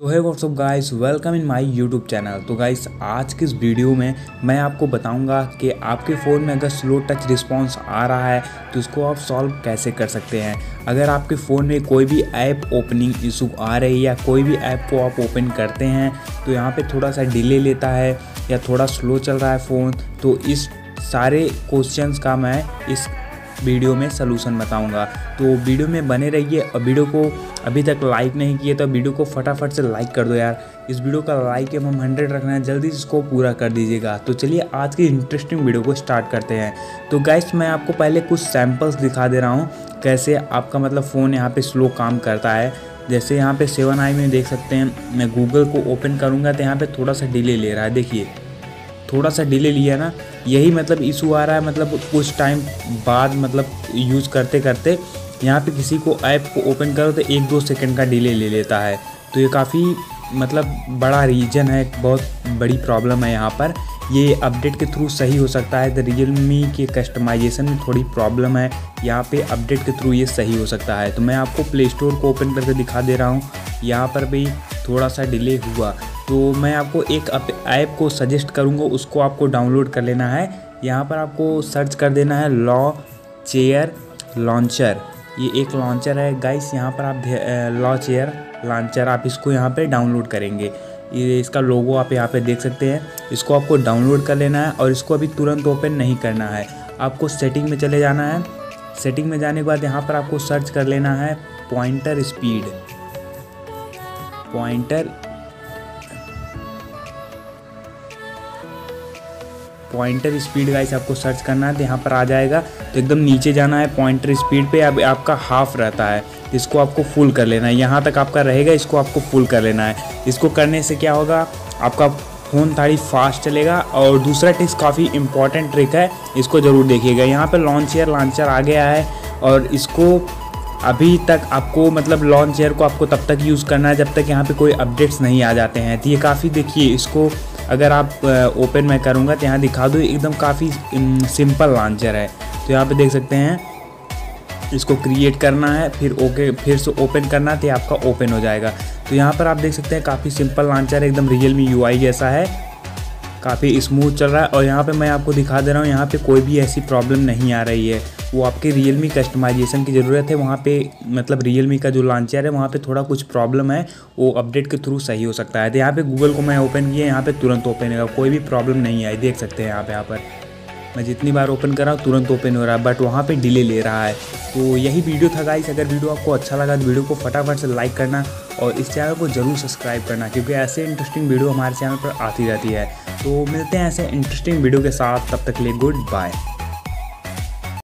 तो है what's up guys welcome in my YouTube channel तो गाइस आज के इस वीडियो में मैं आपको बताऊँगा कि आपके फ़ोन में अगर स्लो टच रिस्पांस आ रहा है तो उसको आप सॉल्व कैसे कर सकते हैं? अगर आपके फ़ोन में कोई भी ऐप ओपनिंग इशू आ रही है या कोई भी ऐप को आप ओपन करते हैं तो यहाँ पर थोड़ा सा डिले लेता है या थोड़ा स्लो चल रहा है फ़ोन तो इस सारे क्वेश्चंस का मैं इस वीडियो में सलूशन बताऊँगा। तो वीडियो में बने रहिए। और वीडियो को अभी तक लाइक नहीं किए तो वीडियो को फटाफट से लाइक कर दो यार। इस वीडियो का लाइक हम हंड्रेड रखना है। जल्दी इसको पूरा कर दीजिएगा। तो चलिए आज की इंटरेस्टिंग वीडियो को स्टार्ट करते हैं। तो गाइस मैं आपको पहले कुछ सैम्पल्स दिखा दे रहा हूँ। कैसे आपका मतलब फ़ोन यहाँ पे स्लो काम करता है। जैसे यहाँ पे सेवन आई में देख सकते हैं। मैं गूगल को ओपन करूँगा तो यहाँ पे थोड़ा सा डिले ले रहा है। देखिए थोड़ा सा डिले लिया ना, यही मतलब इशू आ रहा है मतलब कुछ टाइम बाद मतलब यूज़ करते करते यहाँ पे किसी को ऐप को ओपन करो तो एक दो सेकंड का डिले ले लेता है। तो ये काफ़ी मतलब बड़ा रीजन है, बहुत बड़ी प्रॉब्लम है यहाँ पर। ये अपडेट के थ्रू सही हो सकता है तो रियल मी के कस्टमाइजेशन में थोड़ी प्रॉब्लम है, यहाँ पे अपडेट के थ्रू ये सही हो सकता है। तो मैं आपको प्ले स्टोर को ओपन करके दिखा दे रहा हूँ। यहाँ पर भी थोड़ा सा डिले हुआ। तो मैं आपको एक ऐप को सजेस्ट करूँगा, उसको आपको डाउनलोड कर लेना है। यहाँ पर आपको सर्च कर देना है लॉ चेयर लॉन्चर ये एक लॉन्चर है। गाइस यहाँ पर आप लॉ चेयर लॉन्चर आप इसको यहाँ पे डाउनलोड करेंगे। ये, इसका लोगो आप यहाँ पे देख सकते हैं। इसको आपको डाउनलोड कर लेना है और इसको अभी तुरंत ओपन नहीं करना है। आपको सेटिंग में चले जाना है। सेटिंग में जाने के बाद यहाँ पर आपको सर्च कर लेना है pointer speed pointer pointer speed guys आपको सर्च करना है तो यहाँ पर आ जाएगा। तो एकदम नीचे जाना है पॉइंटर स्पीड पे, अब आपका हाफ़ रहता है। इसको आपको फुल कर लेना है। यहाँ तक आपका रहेगा, इसको आपको फुल कर लेना है। इसको करने से क्या होगा? आपका फ़ोन थोड़ी फास्ट चलेगा। और दूसरा टिक्स काफ़ी इंपॉर्टेंट ट्रिक है, इसको ज़रूर देखिएगा। यहाँ पर लॉन्चर लॉन्चर आ गया है। और इसको अभी तक आपको मतलब लॉन्च एयर को आपको तब तक यूज़ करना है जब तक यहाँ पे कोई अपडेट्स नहीं आ जाते हैं। तो ये काफ़ी देखिए, इसको अगर आप ओपन मैं करूँगा तो यहाँ दिखा दूँ, एकदम काफ़ी सिंपल लॉन्चर है। तो यहाँ पे देख सकते हैं, इसको क्रिएट करना है, फिर ओके फिर से ओपन करना तो आपका ओपन हो जाएगा। तो यहाँ पर आप देख सकते हैं, काफ़ी सिंपल लॉन्चर है, एकदम रियल मी यू जैसा है। काफ़ी स्मूथ चल रहा है। और यहाँ पे मैं आपको दिखा दे रहा हूँ, यहाँ पे कोई भी ऐसी प्रॉब्लम नहीं आ रही है। वो आपके रियल मी कस्टमाइजेशन की ज़रूरत है। वहाँ पे मतलब रियल मी का जो लॉन्चर है, वहाँ पे थोड़ा कुछ प्रॉब्लम है। वो अपडेट के थ्रू सही हो सकता है। तो यहाँ पे गूगल को मैं ओपन किया, यहाँ पे तुरंत ओपन होगा। कोई भी प्रॉब्लम नहीं आई, देख सकते हैं यहाँ पे यहाँ पर। मैं जितनी बार ओपन कर रहा हूँ, तुरंत ओपन हो रहा है। बट वहाँ पे डिले ले रहा है। तो यही वीडियो था गाइस अगर वीडियो आपको अच्छा लगा तो वीडियो को फटाफट से लाइक करना। और इस चैनल को ज़रूर सब्सक्राइब करना, क्योंकि ऐसे इंटरेस्टिंग वीडियो हमारे चैनल पर आती रहती है। तो मिलते हैं ऐसे इंटरेस्टिंग वीडियो के साथ तब तक के लिए गुड बाय